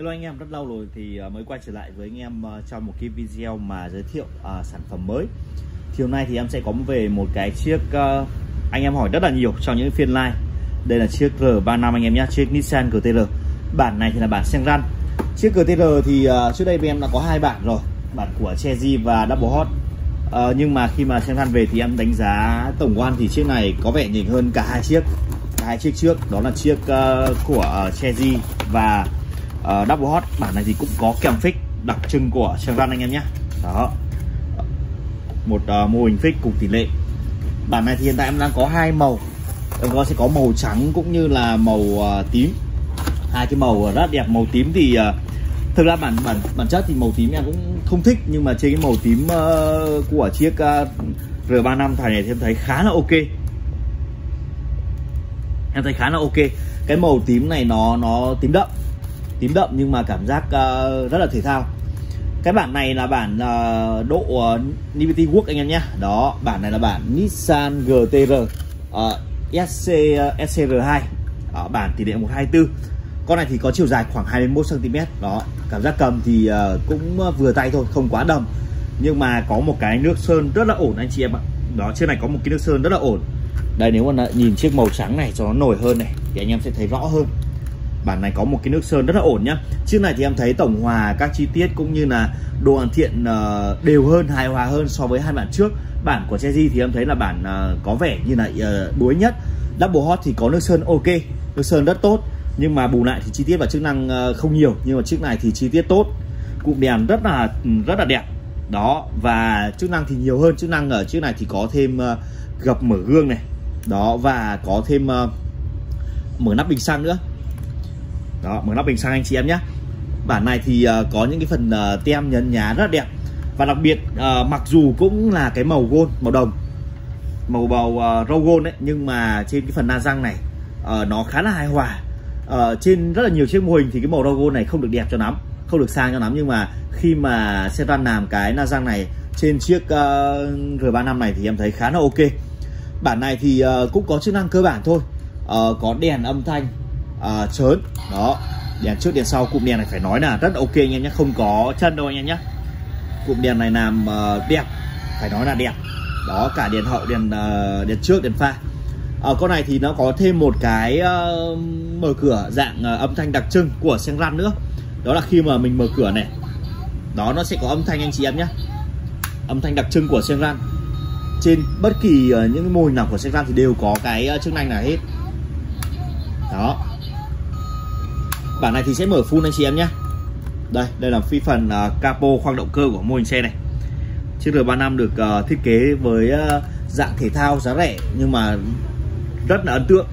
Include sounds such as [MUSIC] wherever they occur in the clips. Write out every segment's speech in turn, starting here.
Hello anh em, rất lâu rồi thì à, mới quay trở lại với anh em à, trong một cái video mà giới thiệu à, sản phẩm mới. Thì hôm nay thì em sẽ có về một cái chiếc uh, anh em hỏi rất là nhiều trong những phiên live Đây là chiếc R35 anh em nhé, chiếc Nissan GTR Bản này thì là bản xăng răn Chiếc GTR thì uh, trước đây bên em đã có hai bản rồi Bản của Cherry và Double Hot. Uh, Nhưng mà khi mà xăng răn về thì em đánh giá tổng quan thì chiếc này có vẻ nhỉnh hơn cả hai chiếc. Cả hai chiếc trước, đó là chiếc uh, của uh, và uh, double hot bản này thì cũng có kèm fix đặc trưng của Chevron anh em nhé. Đó. Một uh, mô hình fix cùng tỷ lệ. Bản này thì hiện tại em đang có hai màu. Em có sẽ có màu trắng cũng như là màu uh, tím. Hai cái màu rất đẹp. Màu tím thì uh, thực ra bản bản bản chất thì màu tím em cũng không thích nhưng mà trên cái màu tím uh, của chiếc uh, R35 thải này thì em thấy khá là ok. Em thấy khá là ok. Cái màu tím này nó nó tím đậm tím đậm nhưng mà cảm giác uh, rất là thể thao. Cái bản này là bản uh, độ uh, Liberty Work anh em nhé. Đó bản này là bản Nissan GTR uh, SC uh, SCR2 uh, bản tỷ lệ 124 con này thì có chiều dài khoảng 21 cm đó cảm giác cầm thì uh, cũng vừa tay thôi không quá đầm. Nhưng mà có một cái nước sơn rất là ổn anh chị em ạ. Đó trên này có một cái nước sơn rất là ổn. Đây nếu mà nhìn chiếc màu trắng này cho nó nổi hơn này thì anh em sẽ thấy rõ hơn bản này có một cái nước sơn rất là ổn nhá. Chiếc này thì em thấy tổng hòa các chi tiết cũng như là đồ hoàn thiện uh, đều hơn hài hòa hơn so với hai bản trước. Bản của Chezy thì em thấy là bản uh, có vẻ như là uh, đuối nhất. Double Hot thì có nước sơn ok nước sơn rất tốt. Nhưng mà bù lại thì chi tiết và chức năng uh, không nhiều. Nhưng mà chiếc này thì chi tiết tốt. Cụm đèn rất là ừ, rất là đẹp. Đó và chức năng thì nhiều hơn. Chức năng ở chiếc này thì có thêm uh, gập mở gương này. Đó và có thêm uh, mở nắp bình xăng nữa đó mở nắp bình xăng anh chị em nhé. Bản này thì uh, có những cái phần uh, tem nhấn nhá rất là đẹp. Và đặc biệt uh, mặc dù cũng là cái màu gold màu đồng màu bầu uh, râu gold đấy nhưng mà trên cái phần na răng này uh, nó khá là hài hòa. Uh, trên rất là nhiều chiếc mô hình thì cái màu râu gold này không được đẹp cho lắm không được sang cho lắm. Nhưng mà khi mà xe Sedan làm cái na răng này trên chiếc uh, R35 này thì em thấy khá là ok. Bản này thì uh, cũng có chức năng cơ bản thôi. Uh, có đèn âm thanh Ờ, uh, chớn đó. Đèn trước đèn sau cụm đèn này phải nói là rất ok anh em nhé. Không có chân đâu anh em nhé. Cụm đèn này làm uh, đẹp. Phải nói là đẹp. Đó cả đèn hậu đèn uh, đèn trước đèn pha. Ở con này thì nó có thêm một cái uh, mở cửa dạng uh, âm thanh đặc trưng của xe lăn nữa. Đó là khi mà mình mở cửa này đó nó sẽ có âm thanh anh chị em nhé. Âm thanh đặc trưng của xe lăn trên bất kỳ uh, những mô hình nào của xe lăn thì đều có cái uh, chức năng này hết. Đó bản này thì sẽ mở full anh chị em nhé. Đây đây là phi phần uh, capo khoang động cơ của mô hình xe này. Chiếc R35 được uh, thiết kế với uh, dạng thể thao giá rẻ nhưng mà rất là ấn tượng.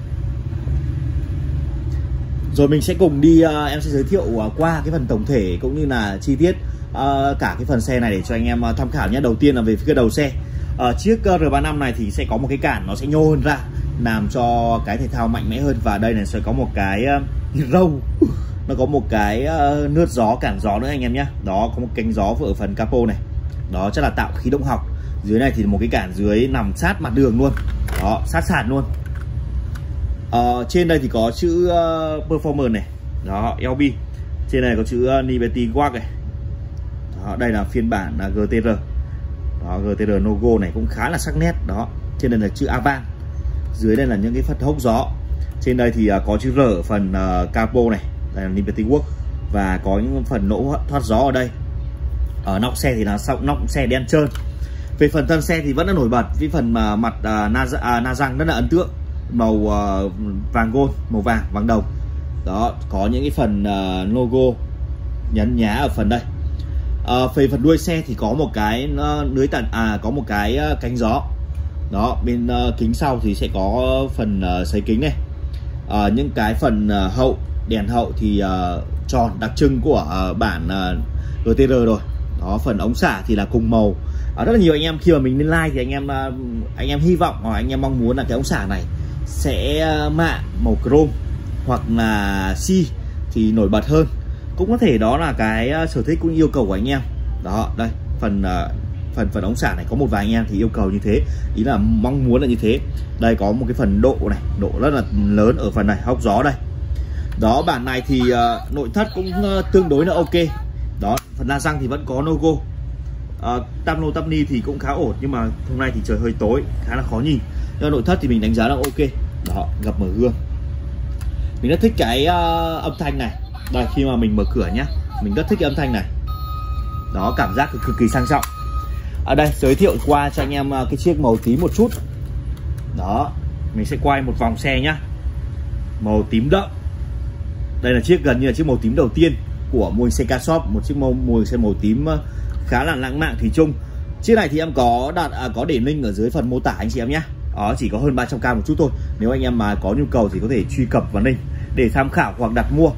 Rồi mình sẽ cùng đi uh, em sẽ giới thiệu uh, qua cái phần tổng thể cũng như là chi tiết uh, cả cái phần xe này để cho anh em uh, tham khảo nhé. Đầu tiên là về phía đầu xe. Uh, chiếc R35 này thì sẽ có một cái cản nó sẽ nhô hơn ra làm cho cái thể thao mạnh mẽ hơn. Và đây này sẽ có một cái uh, [LAUGHS] râu. Nó có một cái ờ, uh, nước gió cản gió nữa anh em nhé đó có một cánh gió ở phần capo này. Đó chắc là tạo khí động học. Dưới này thì một cái cản dưới nằm sát mặt đường luôn. Đó sát sàn luôn. Uh, trên đây thì có chữ uh, này. Đó LB trên này có chữ uh, Liberty Walk này. Đó, đây là phiên bản GTR đó GTR logo này cũng khá là sắc nét. Đó trên đây là chữ Avan dưới đây là những cái phần hốc gió. Trên đây thì à, có chữ R ở phần à, capo này đây là Liberty Work và có những phần lỗ thoát gió ở đây. Ở nóc xe thì là sau nóc xe đen trơn. Về phần thân xe thì vẫn là nổi bật với phần mà mặt uh, na, uh, na răng rất là ấn tượng. Màu uh, vàng gold màu vàng vàng đồng. Đó có những cái phần uh, logo nhấn nhá ở phần đây. Uh, về phần đuôi xe thì có một cái uh, lưới tận à có một cái uh, cánh gió đó bên uh, kính sau thì sẽ có phần uh, sấy kính này. Uh, những cái phần uh, hậu đèn hậu thì uh, tròn đặc trưng của uh, bản uh, GTR rồi. Đó phần ống xả thì là cùng màu. Uh, rất là nhiều anh em khi mà mình lên like thì anh em uh, anh em hy vọng hoặc anh em mong muốn là cái ống xả này sẽ uh, mạ màu chrome hoặc là si thì nổi bật hơn. Cũng có thể đó là cái uh, sở thích cũng yêu cầu của anh em. Đó đây phần uh, phần phần ống xả này có một vài anh em thì yêu cầu như thế. Ý là mong muốn là như thế. Đây có một cái phần độ này độ rất là lớn ở phần này hốc gió đây. Đó bản này thì uh, nội thất cũng uh, tương đối là ok. Đó phần la răng thì vẫn có logo. Ờ, uh, tam lô tam ni thì cũng khá ổn nhưng mà hôm nay thì trời hơi tối khá là khó nhìn. Nhưng nội thất thì mình đánh giá là ok. Đó gặp mở gương. Mình rất thích cái uh, âm thanh này. Đây khi mà mình mở cửa nhá mình rất thích cái âm thanh này. Đó cảm giác cực kỳ sang trọng ở đây giới thiệu qua cho anh em ờ, cái chiếc màu tím một chút. Đó mình sẽ quay một vòng xe nhá. Màu tím đậm. Đây là chiếc gần như là chiếc màu tím đầu tiên của mùi xe Shop một chiếc màu mùi xe màu tím ờ, khá là lãng mạn thì chung. Chiếc này thì em có đặt à, có để link ở dưới phần mô tả anh chị em nhé đó chỉ có hơn 300k một chút thôi. Nếu anh em mà có nhu cầu thì có thể truy cập vào link để tham khảo hoặc đặt mua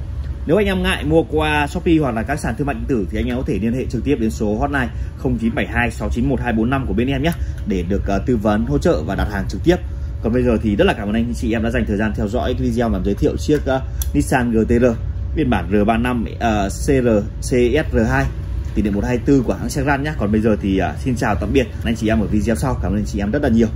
nếu anh em ngại mua qua Shopee hoặc là các sàn thương mại điện tử thì anh em có thể liên hệ trực tiếp đến số hotline 0972 691 245 của bên em nhé để được uh, tư vấn hỗ trợ và đặt hàng trực tiếp. Còn bây giờ thì rất là cảm ơn anh chị em đã dành thời gian theo dõi video làm giới thiệu chiếc uh, Nissan GTR phiên bản R35 uh, CR CSR2 tỷ lệ 124 của hãng Chevron nhé. Còn bây giờ thì uh, xin chào tạm biệt. Anh chị em ở video sau. Cảm ơn anh chị em rất là nhiều.